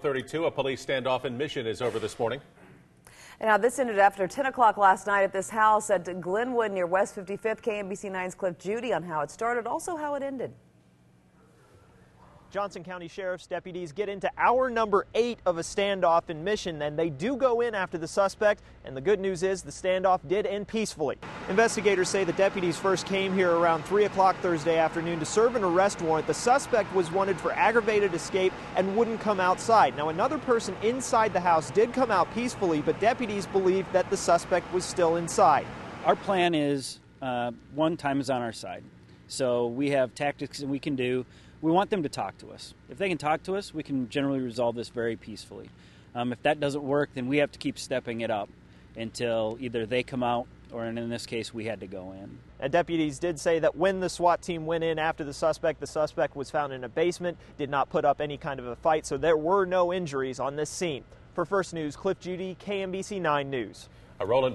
32, a police standoff in Mission is over this morning. Now this ended after 10 o'clock last night at this house at Glenwood near West 55th. KMBC 9's Cliff Judy on how it started, also how it ended. Johnson County Sheriff's deputies get into hour number eight of a standoff in Mission, and they do go in after the suspect. And the good news is the standoff did end peacefully. Investigators say the deputies first came here around 3 o'clock Thursday afternoon to serve an arrest warrant. The suspect was wanted for aggravated escape and wouldn't come outside. Now, another person inside the house did come out peacefully, but deputies believe that the suspect was still inside. Our plan is uh, one time is on our side. So we have tactics that we can do we want them to talk to us. If they can talk to us, we can generally resolve this very peacefully. Um, if that doesn't work, then we have to keep stepping it up until either they come out or in this case, we had to go in. And deputies did say that when the SWAT team went in after the suspect, the suspect was found in a basement, did not put up any kind of a fight, so there were no injuries on this scene. For First News, Cliff Judy, KMBC 9 News. A Roland